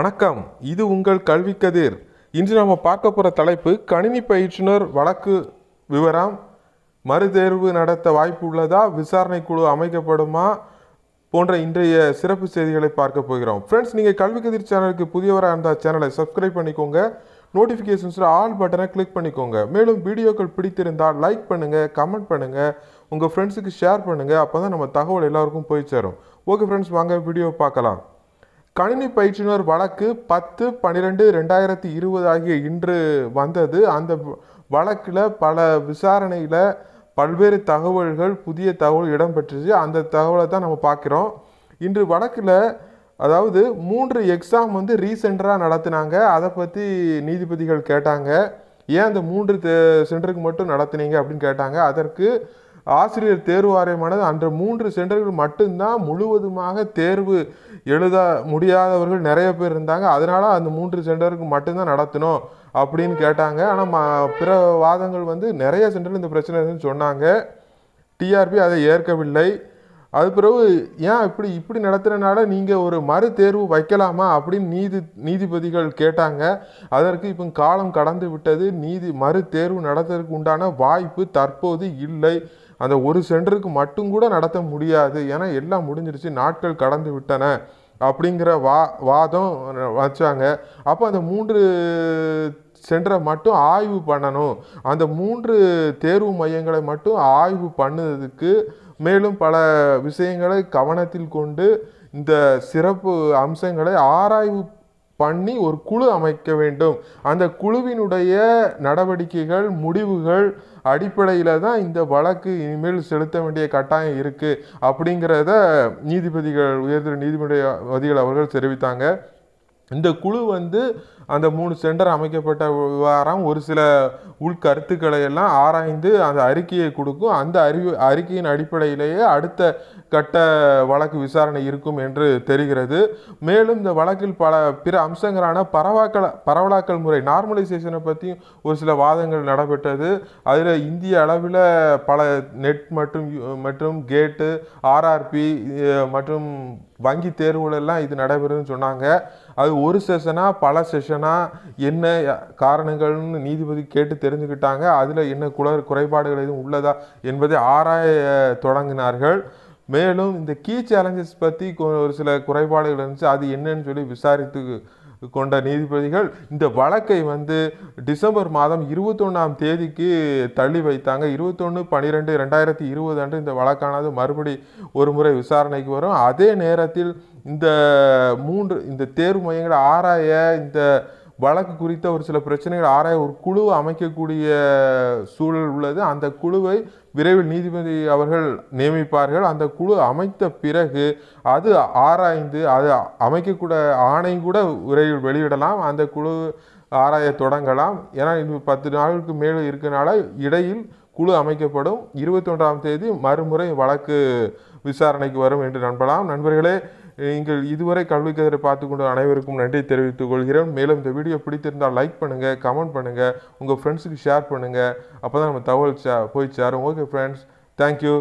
வணக்கம். இது உங்கள் கல்வி கதிர். இன்று நம்ம பார்க்க போகிற தலைப்பு கணினி பயிற்றுனர் வழக்கு விவரம். மறுதேர்வு நடத்த வாய்ப்பு உள்ளதா? விசாரணை குழு அமைக்கப்படுமா? போன்ற இன்றைய சிறப்பு செய்திகளை பார்க்க போகிறோம். ஃப்ரெண்ட்ஸ் நீங்கள் கல்வி கதிர் சேனலுக்கு புதியவராக இருந்தால் சேனலை சப்ஸ்கிரைப் பண்ணிக்கோங்க. நோட்டிஃபிகேஷன்ஸில் ஆல் பட்டனை கிளிக் பண்ணிக்கோங்க. மேலும் வீடியோக்கள் பிடித்திருந்தால் லைக் பண்ணுங்கள் கமெண்ட் பண்ணுங்கள் உங்கள் ஃப்ரெண்ட்ஸுக்கு ஷேர் பண்ணுங்கள் அப்போ தான் நம்ம தகவல் எல்லாருக்கும் போய் சேரும். ஓகே ஃப்ரெண்ட்ஸ் வாங்க வீடியோ பார்க்கலாம். கணினி பயிற்றுனர் வழக்கு பத்து பன்னிரெண்டு ரெண்டாயிரத்தி இருபது ஆகிய இன்று வந்தது. அந்த வழக்கில் பல விசாரணையில் பல்வேறு தகவல்கள் புதிய தகவல் இடம்பெற்றுச்சு. அந்த தகவலை தான் நம்ம பார்க்குறோம். இன்று வழக்கில் அதாவது மூன்று எக்ஸாம் வந்து ரீசெண்டராக நடத்தினாங்க. அதை பற்றி நீதிபதிகள் கேட்டாங்க. ஏன் அந்த மூன்று சென்டருக்கு மட்டும் நடத்துனீங்க அப்படின்னு கேட்டாங்க. அதற்கு ஆசிரியர் தேர்வு வாரியமானது அந்த மூன்று சென்டர்கள் மட்டும்தான் முழுவதுமாக தேர்வு எழுத முடியாதவர்கள் நிறைய பேர் இருந்தாங்க. அதனால அந்த மூன்று சென்டருக்கு மட்டும்தான் நடத்தணும் அப்படின்னு கேட்டாங்க. ஆனால் பிற வாதங்கள் வந்து நிறைய சென்டரில் இந்த பிரச்சனை இருக்குன்னு சொன்னாங்க. டிஆர்பி அதை ஏற்கவில்லை. அது பிறகு ஏன் இப்படி இப்படி நடத்துறதுனால நீங்கள் ஒரு மறு தேர்வு வைக்கலாமா அப்படின்னு நீதி நீதிபதிகள் கேட்டாங்க. அதற்கு இப்போ காலம் கடந்து விட்டது. நீதி மறு தேர்வு நடத்துறதுக்கு உண்டான வாய்ப்பு தற்போது இல்லை. அந்த ஒரு சென்டருக்கு மட்டும் கூட நடத்த முடியாது. ஏன்னா எல்லாம் முடிஞ்சிருச்சு நாட்கள் கடந்து விட்டன அப்படிங்கிற வா வாதம் வச்சாங்க. அப்போ அந்த மூன்று சென்டரை மட்டும் ஆய்வு பண்ணணும். அந்த மூன்று தேர்வு மையங்களை மட்டும் ஆய்வு பண்ணதுக்கு மேலும் பல விஷயங்களை கவனத்தில் கொண்டு இந்த சிறப்பு அம்சங்களை ஆராய்வு பண்ணி ஒரு குழு அமைக்க வேண்டும். அந்த குழுவினுடைய நடவடிக்கைகள் முடிவுகள் அடிப்படையில் தான் இந்த வழக்கு இனிமேல் செலுத்த வேண்டிய கட்டாயம் இருக்குது அப்படிங்கிறத நீதிபதிகள் உயர்திரு நீதிபதிகள் அவர்கள் தெரிவித்தாங்க. இந்த குழு வந்து அந்த மூணு சென்டர் அமைக்கப்பட்ட விவகாரம் ஒரு சில உள்கருத்துக்களை எல்லாம் ஆராய்ந்து அந்த அறிக்கையை கொடுக்கும். அந்த அறிவு அறிக்கையின் அடிப்படையிலேயே அடுத்த கட்ட வழக்கு விசாரணை இருக்கும் என்று தெரிகிறது. மேலும் இந்த வழக்கில் பல பிற அம்சங்களான பரவாக்கல் பரவலாக்கல் முறை நார்மலைசேஷனை பற்றியும் ஒரு சில வாதங்கள் நடைபெற்றது. அதில் இந்திய அளவில் பல நெட் மற்றும் மற்றும் கேட்டு ஆர்ஆர்பி மற்றும் வங்கி தேர்வுகளெல்லாம் இது நடைபெறும்னு சொன்னாங்க. அது ஒரு செஷனா பல செஷனாக என்ன காரணங்கள்னு நீதிபதி கேட்டு தெரிஞ்சுக்கிட்டாங்க. அதில் என்ன குல குறைபாடுகள் எதுவும் உள்ளதா என்பதை ஆராய தொடங்கினார்கள். மேலும் இந்த கீ சேலஞ்சஸ் பற்றி ஒரு சில குறைபாடுகள் இருந்துச்சு. அது என்னன்னு சொல்லி விசாரித்து கொண்ட நீதிபதிகள் இந்த வழக்கை வந்து டிசம்பர் மாதம் இருபத்தொன்னாம் தேதிக்கு தள்ளி வைத்தாங்க. இருபத்தொன்று பன்னிரெண்டு ரெண்டாயிரத்தி இருபது அன்று இந்த வழக்கானது மறுபடி ஒரு முறை விசாரணைக்கு வரும். அதே நேரத்தில் இந்த மூன்று இந்த தேர்வு மையங்களை ஆராய இந்த வழக்கு குறித்த ஒரு சில பிரச்சனைகள் ஆராய ஒரு குழு அமைக்கக்கூடிய சூழல் உள்ளது. அந்த குழுவை விரைவில் நீதிபதி அவர்கள் நியமிப்பார்கள். அந்த குழு அமைத்த பிறகு அது ஆராய்ந்து அது அமைக்கக்கூட ஆணையும் கூட விரைவில் வெளியிடலாம். அந்த குழு ஆராய தொடங்கலாம். ஏன்னா இன்னும் பத்து நாளுக்கு மேலே இருக்கனால இடையில் குழு அமைக்கப்படும். இருபத்தொன்றாம் தேதி மறுமுறை வழக்கு விசாரணைக்கு வரும் என்று நம்பலாம். நண்பர்களே நீங்கள் இதுவரை கல்வி கதிரை பார்த்து கொண்டு அனைவருக்கும் நன்றி தெரிவித்துக் கொள்கிறேன். மேலும் இந்த வீடியோ பிடித்திருந்தால் லைக் பண்ணுங்கள் கமெண்ட் பண்ணுங்கள் உங்கள் ஃப்ரெண்ட்ஸுக்கு ஷேர் பண்ணுங்கள் அப்போ தான் நம்ம தகவல் சே போய் சேரும். Okay friends thank you